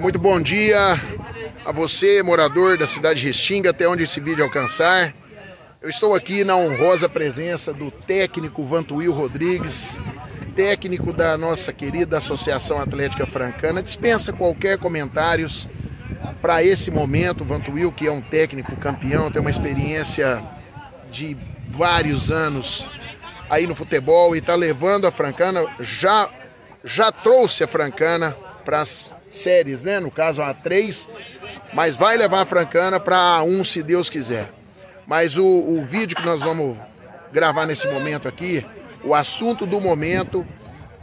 Muito bom dia a você, morador da cidade de Restinga, até onde esse vídeo alcançar. Eu estou aqui na honrosa presença do técnico Vantuil Rodrigues, técnico da nossa querida Associação Atlética Francana. Dispensa qualquer comentários para esse momento. Vantuil, que é um técnico campeão, tem uma experiência de vários anos aí no futebol e está levando a Francana, já, já trouxe a Francana para as séries, né? No caso A3, mas vai levar a Francana para A1 se Deus quiser. Mas o, o vídeo que nós vamos gravar nesse momento aqui, o assunto do momento,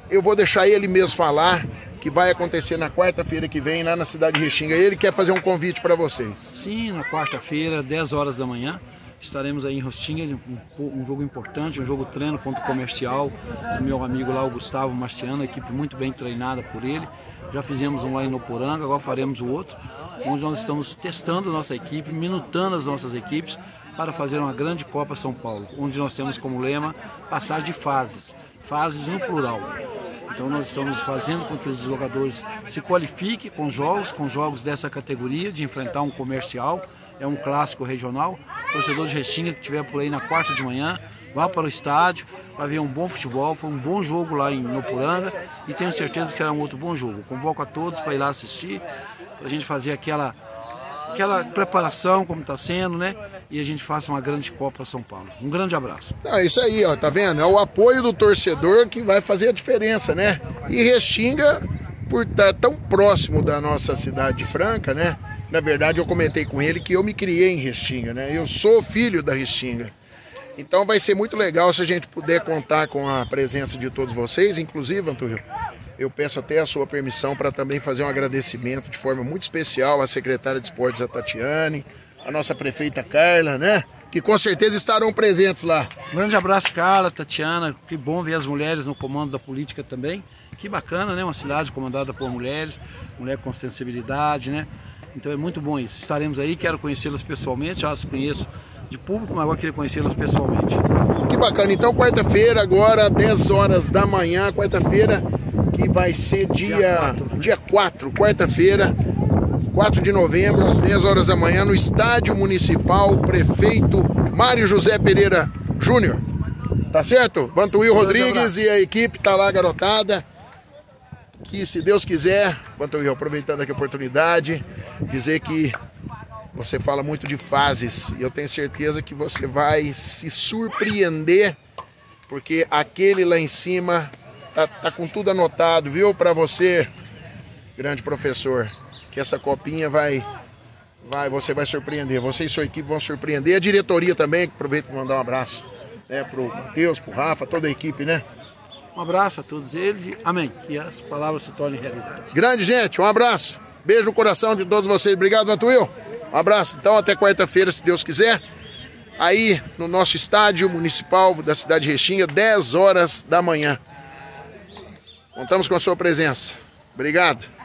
eu vou deixar ele mesmo falar, que vai acontecer na quarta-feira que vem lá na cidade de Restinga. Ele quer fazer um convite para vocês. Sim, na quarta-feira, 10 horas da manhã. Estaremos aí em Rostinha, um, um, jogo importante, um jogo treino contra o comercial. O meu amigo lá, o Gustavo Marciano, equipe muito bem treinada por ele. Já fizemos um lá em Noporanga, agora faremos o outro, onde nós estamos testando nossa equipe, minutando as nossas equipes para fazer uma grande Copa São Paulo, onde nós temos como lema passar de fases, fases no plural. Então nós estamos fazendo com que os jogadores se qualifiquem com jogos, com jogos dessa categoria, de enfrentar um comercial, é um clássico regional. Torcedor de Restinga que estiver por aí na quarta de manhã, vá para o estádio, vai ver um bom futebol, foi um bom jogo lá em Nopuranga e tenho certeza que será um outro bom jogo. Convoco a todos para ir lá assistir, para a gente fazer aquela, aquela preparação como está sendo, né? E a gente faça uma grande Copa São Paulo. Um grande abraço. É isso aí, ó, tá vendo? É o apoio do torcedor que vai fazer a diferença, né? E Restinga, por estar tão próximo da nossa cidade de Franca, né? Na verdade, eu comentei com ele que eu me criei em Restinga, né? Eu sou filho da Restinga. Então vai ser muito legal se a gente puder contar com a presença de todos vocês, inclusive, Antônio. Eu peço até a sua permissão para também fazer um agradecimento de forma muito especial à secretária de esportes, a Tatiane, a nossa prefeita Carla, né? Que com certeza estarão presentes lá. Grande abraço, Carla, Tatiana. Que bom ver as mulheres no comando da política também. Que bacana, né? Uma cidade comandada por mulheres, mulher com sensibilidade, né? Então é muito bom isso. Estaremos aí, quero conhecê-las pessoalmente, já as conheço de público, mas agora queria conhecê-las pessoalmente. Que bacana. Então, quarta-feira, agora, 10 horas da manhã, quarta-feira, que vai ser dia, dia 4, quarta-feira, 4 de novembro, às 10 horas da manhã, no Estádio Municipal, prefeito Mário José Pereira Júnior. Tá certo? Vantuil Rodrigues e a equipe tá lá, garotada que se Deus quiser, Vantuil, aproveitando aqui a oportunidade, dizer que você fala muito de fases e eu tenho certeza que você vai se surpreender, porque aquele lá em cima tá, tá com tudo anotado, viu? Para você, grande professor, que essa copinha vai vai, você vai surpreender. Você e sua equipe vão surpreender. A diretoria também, aproveito para mandar um abraço né, pro Matheus, pro Rafa, toda a equipe, né? Um abraço a todos eles e amém. Que as palavras se tornem realidade. Grande gente, um abraço. Beijo no coração de todos vocês. Obrigado, Matuil. Abraço. Então, até quarta-feira, se Deus quiser. Aí no nosso estádio municipal da cidade de Restinga, 10 horas da manhã. Contamos com a sua presença. Obrigado.